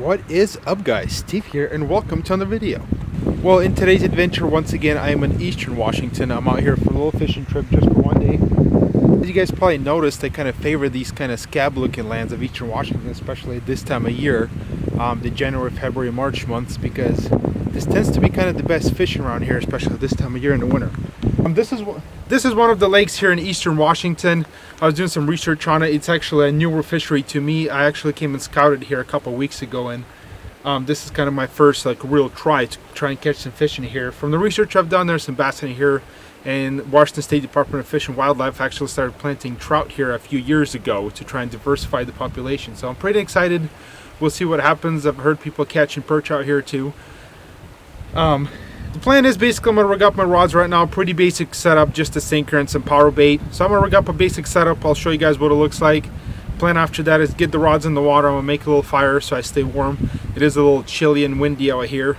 What is up guys, Steve here and welcome to another video. Well in today's adventure once again I am in Eastern Washington. I'm out here for a little fishing trip just for one day. As you guys probably noticed I kind of favor these kind of scab looking lands of Eastern Washington especially this time of year. Um, the January, February, March months because this tends to be kind of the best fishing around here especially this time of year in the winter. Um, this is this is one of the lakes here in Eastern Washington. I was doing some research on it. It's actually a newer fishery to me. I actually came and scouted here a couple weeks ago, and um, this is kind of my first like real try to try and catch some fish in here. From the research I've done, there's some bass in here, and Washington State Department of Fish and Wildlife actually started planting trout here a few years ago to try and diversify the population. So I'm pretty excited. We'll see what happens. I've heard people catching perch out here too. Um, the plan is basically I'm going to rig up my rods right now. Pretty basic setup, just a sinker and some power bait. So I'm going to rig up a basic setup. I'll show you guys what it looks like. Plan after that is get the rods in the water. I'm going to make a little fire so I stay warm. It is a little chilly and windy out here.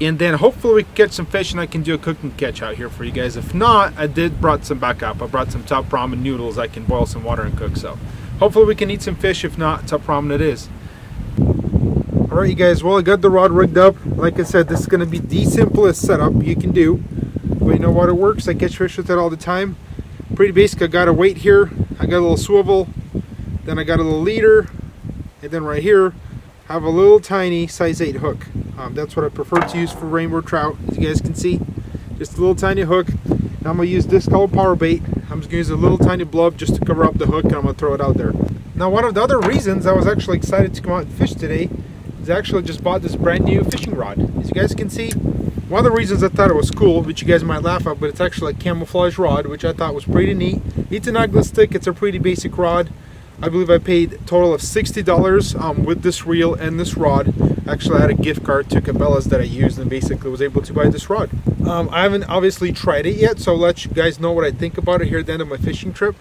And then hopefully we can catch some fish and I can do a cooking catch out here for you guys. If not, I did brought some back up. I brought some top ramen noodles I can boil some water and cook. So hopefully we can eat some fish. If not, top ramen it is. Alright you guys, well I got the rod rigged up. Like I said, this is going to be the simplest setup you can do. But you know what, it works. I catch fish with it all the time. Pretty basic, I got a weight here. I got a little swivel. Then I got a little leader. And then right here, I have a little tiny size 8 hook. Um, that's what I prefer to use for rainbow trout, as you guys can see. Just a little tiny hook. Now I'm to use this called power bait. I'm just going to use a little tiny blub just to cover up the hook and I'm to throw it out there. Now one of the other reasons I was actually excited to come out and fish today is actually just bought this brand new fishing rod. As you guys can see, one of the reasons I thought it was cool, which you guys might laugh at, but it's actually a camouflage rod, which I thought was pretty neat. It's an Ugly Stik, it's a pretty basic rod. I believe I paid a total of $60 um, with this reel and this rod. Actually, I had a gift card to Cabela's that I used and basically was able to buy this rod. Um, I haven't obviously tried it yet, so I'll let you guys know what I think about it here at the end of my fishing trip.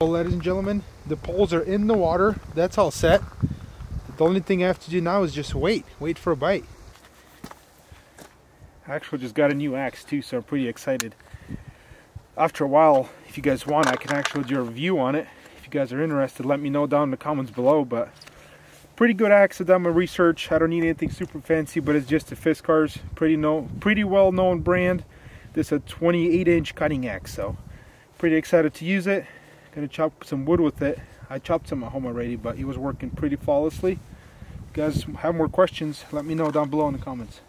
Well, ladies and gentlemen, the poles are in the water. That's all set. The only thing I have to do now is just wait. Wait for a bite. I actually just got a new axe too, so I'm pretty excited. After a while, if you guys want, I can actually do a review on it. If you guys are interested, let me know down in the comments below. But pretty good axe. I've done my research. I don't need anything super fancy, but it's just a Fiskars. Pretty no, pretty well known brand. This is a 28 inch cutting axe, so pretty excited to use it. Gonna chop some wood with it. I chopped some at home already, but it was working pretty flawlessly. If you guys have more questions, let me know down below in the comments.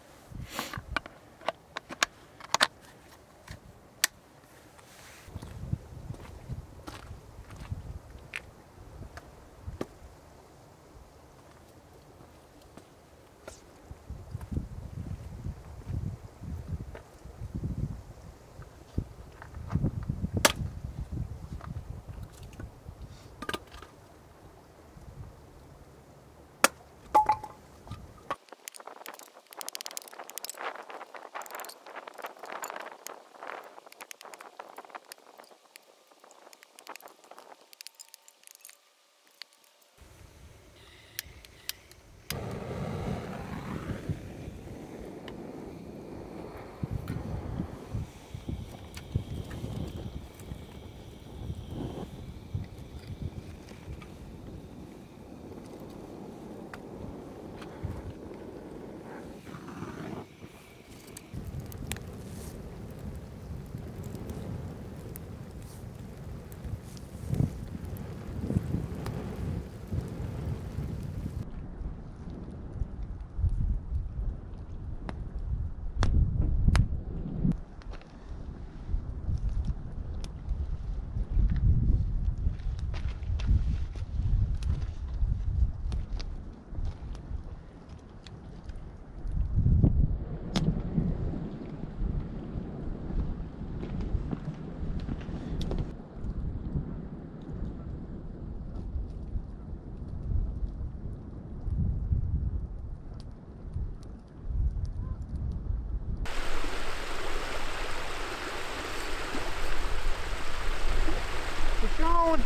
down.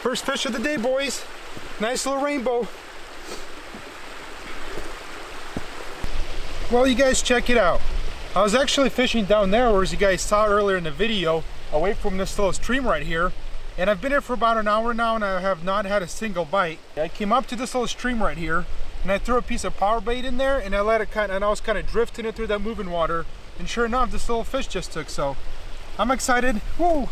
First fish of the day, boys. Nice little rainbow. Well, you guys check it out. I was actually fishing down there, as you guys saw earlier in the video, away from this little stream right here. And I've been here for about an hour now and I have not had a single bite. I came up to this little stream right here and I threw a piece of power bait in there and I let it kind of, and I was kind of drifting it through that moving water. And sure enough, this little fish just took. So I'm excited. Woo!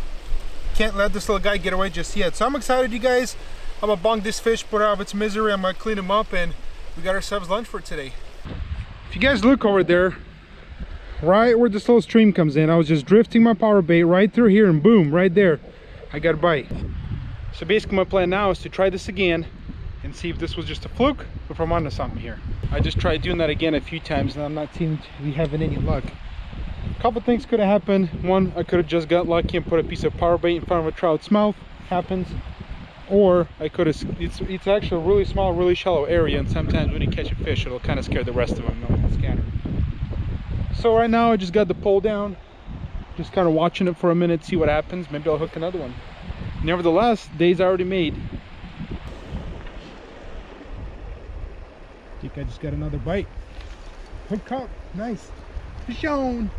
Can't let this little guy get away just yet. So I'm excited, you guys. I'm gonna bung this fish, put out of its misery. I'm gonna clean him up and we got ourselves lunch for today. If you guys look over there, right where this little stream comes in, I was just drifting my power bait right through here and boom, right there, I got a bite. So basically my plan now is to try this again and see if this was just a fluke or if I'm onto something here. I just tried doing that again a few times and I'm not seeming to be having any luck. A couple things could have happened. One, I could have just got lucky and put a piece of power bait in front of a trout's mouth. Happens or I could have, it's, it's actually a really small, really shallow area and sometimes when you catch a fish it'll kind of scare the rest of them they'll scatter. So right now I just got the pole down, just kind of watching it for a minute, see what happens, maybe I'll hook another one. Nevertheless, day's already made. I just got another bite. Hook up, nice. Fish on.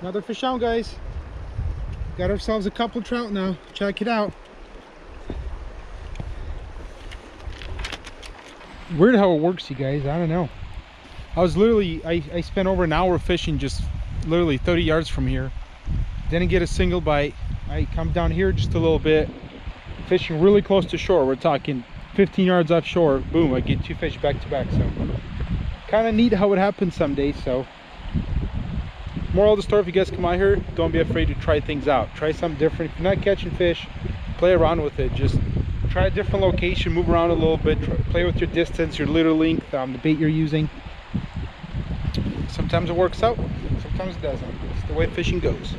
Another fish on, guys. Got ourselves a couple trout now. Check it out. Weird how it works, you guys. I don't know. I was literally, I, I spent over an hour fishing just literally 30 yards from here. Didn't get a single bite. I come down here just a little bit, fishing really close to shore. We're talking 15 yards offshore. Boom, I get two fish back to back. So kind of neat how it happens some days. So moral of the story if you guys come out here don't be afraid to try things out try something different if you're not catching fish play around with it just try a different location move around a little bit try, play with your distance your lure length um, the bait you're using sometimes it works out sometimes doesn't it's the way fishing goes.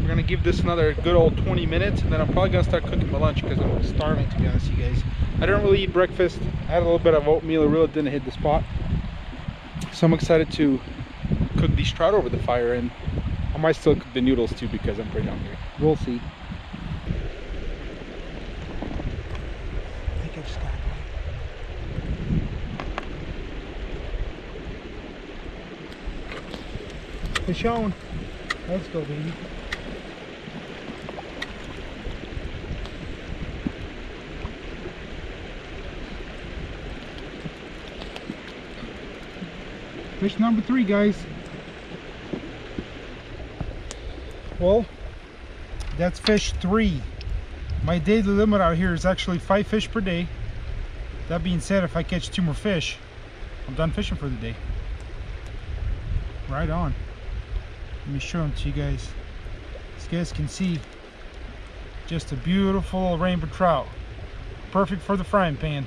We're gonna give this another good old 20 minutes and then i'm probably gonna start cooking my lunch because i'm starving to be honest you guys. I didn't really eat breakfast. I had a little bit of oatmeal it really didn't hit the spot. So i'm excited to cook these trout over the fire and I might still cook the noodles too because I'm pretty hungry. We'll see. I think I just got on. Let's go, baby. Fish number three, guys. Well, that's fish three. My daily limit out here is actually five fish per day. That being said, if I catch two more fish, I'm done fishing for the day. Right on. Let me show them to you guys. As you guys can see, just a beautiful rainbow trout. Perfect for the frying pan.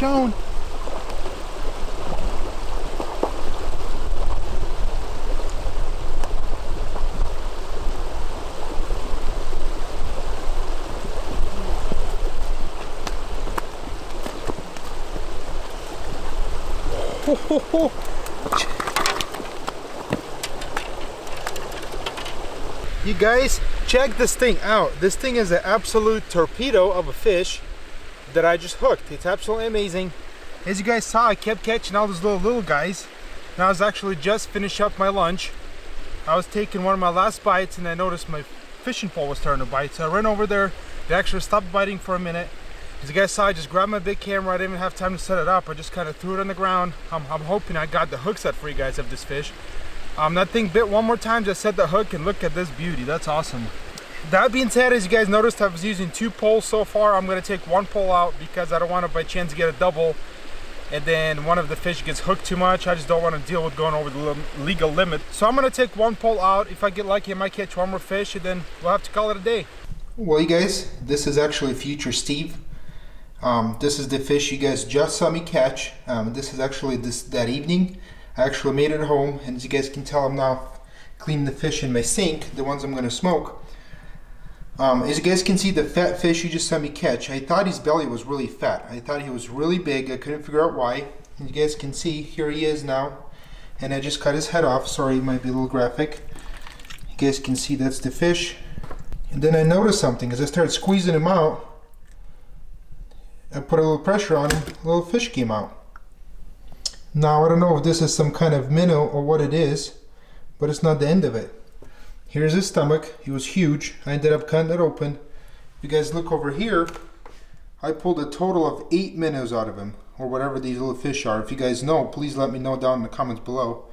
Ho. You guys, check this thing out. This thing is an absolute torpedo of a fish that I just hooked. It's absolutely amazing. As you guys saw, I kept catching all those little, little guys. Now I was actually just finished up my lunch. I was taking one of my last bites and I noticed my fishing pole was starting to bite. So I ran over there. They actually stopped biting for a minute. As you guys saw, I just grabbed my big camera. I didn't even have time to set it up. I just kind of threw it on the ground. I'm, I'm hoping I got the hook set for you guys of this fish. Um, that thing bit one more time, just set the hook and look at this beauty. That's awesome. That being said, as you guys noticed, I was using two poles so far. I'm gonna take one pole out because I don't want to by chance get a double and then one of the fish gets hooked too much. I just don't want to deal with going over the legal limit. So I'm gonna take one pole out. If I get lucky, I might catch one more fish and then we'll have to call it a day. Well, you guys, this is actually future Steve. Um, this is the fish you guys just saw me catch. Um, this is actually this that evening. I actually made it home, and as you guys can tell, I'm now cleaning the fish in my sink, the ones I'm to smoke. Um, as you guys can see, the fat fish you just saw me catch, I thought his belly was really fat. I thought he was really big. I couldn't figure out why. And you guys can see, here he is now. And I just cut his head off. Sorry, it might be a little graphic. You guys can see that's the fish. And then I noticed something. As I started squeezing him out, I put a little pressure on him, a little fish came out. Now I don't know if this is some kind of minnow or what it is, but it's not the end of it. Here's his stomach, he was huge. I ended up cutting it open. You guys look over here, I pulled a total of eight minnows out of him, or whatever these little fish are. If you guys know, please let me know down in the comments below.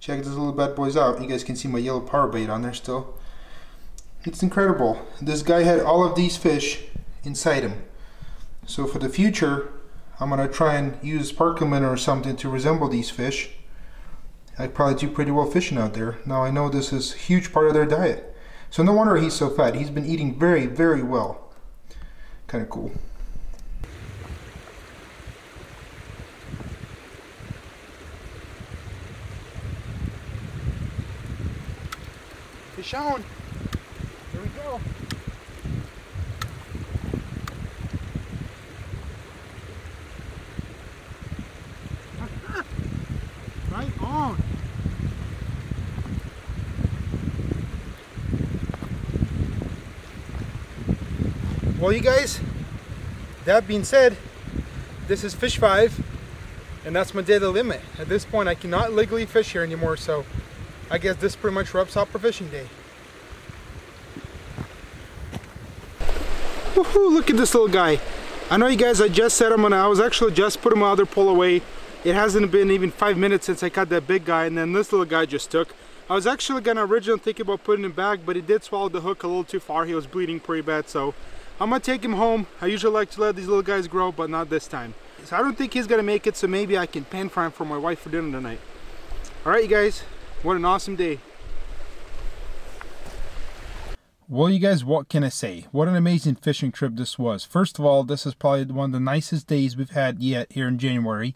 Check these little bad boys out. You guys can see my yellow power bait on there still. It's incredible. This guy had all of these fish inside him. So for the future, I'm gonna try and use sparkling or something to resemble these fish. I probably do pretty well fishing out there. Now I know this is a huge part of their diet. So no wonder he's so fat. He's been eating very, very well. Kind of cool. Fish on. Here we go. right on. Well, you guys, that being said, this is fish five, and that's my daily limit. At this point, I cannot legally fish here anymore, so I guess this pretty much wraps up for fishing day. Woohoo, look at this little guy. I know you guys, I just said I'm gonna, I was actually just putting my other pole away it hasn't been even five minutes since I caught that big guy and then this little guy just took. I was actually gonna originally think about putting him back, but he did swallow the hook a little too far. He was bleeding pretty bad, so I'm gonna take him home. I usually like to let these little guys grow, but not this time. So I don't think he's gonna make it, so maybe I can pan fry him for my wife for dinner tonight. All right, you guys, what an awesome day. Well, you guys, what can I say? What an amazing fishing trip this was. First of all, this is probably one of the nicest days we've had yet here in January.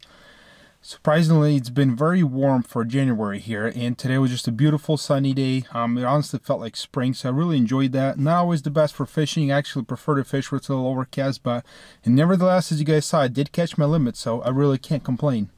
Surprisingly, it's been very warm for January here, and today was just a beautiful sunny day. Um, it honestly felt like spring, so I really enjoyed that. Not always the best for fishing. I actually prefer to fish it's a little overcast, but nevertheless, as you guys saw, I did catch my limit, so I really can't complain.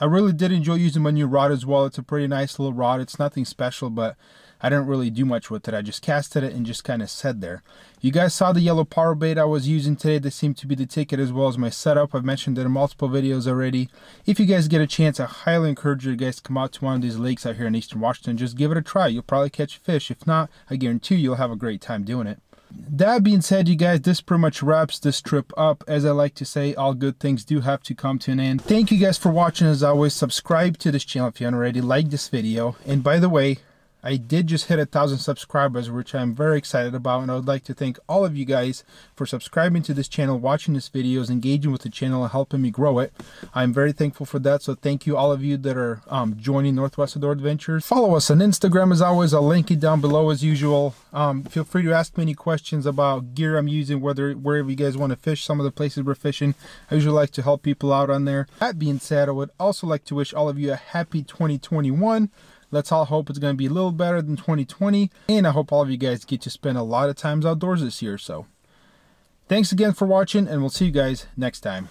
I really did enjoy using my new rod as well. It's a pretty nice little rod. It's nothing special, but I didn't really do much with it. I just casted it and just kind of sat there. You guys saw the yellow power bait I was using today. That seemed to be the ticket as well as my setup. I've mentioned it in multiple videos already. If you guys get a chance, I highly encourage you guys to come out to one of these lakes out here in Eastern Washington. Just give it a try. You'll probably catch fish. If not, I guarantee you'll have a great time doing it. That being said, you guys, this pretty much wraps this trip up. As I like to say, all good things do have to come to an end. Thank you guys for watching. As always, subscribe to this channel if you haven't already. Like this video. And by the way, I did just hit a thousand subscribers, which I'm very excited about, and I would like to thank all of you guys for subscribing to this channel, watching this videos, engaging with the channel, and helping me grow it. I'm very thankful for that, so thank you all of you that are um, joining Northwest Outdoor Adventures. Follow us on Instagram as always, I'll link it down below as usual. Um, feel free to ask me any questions about gear I'm using, whether wherever you guys want to fish, some of the places we're fishing. I usually like to help people out on there. That being said, I would also like to wish all of you a happy 2021. Let's all hope it's going to be a little better than 2020. And I hope all of you guys get to spend a lot of times outdoors this year. So thanks again for watching and we'll see you guys next time.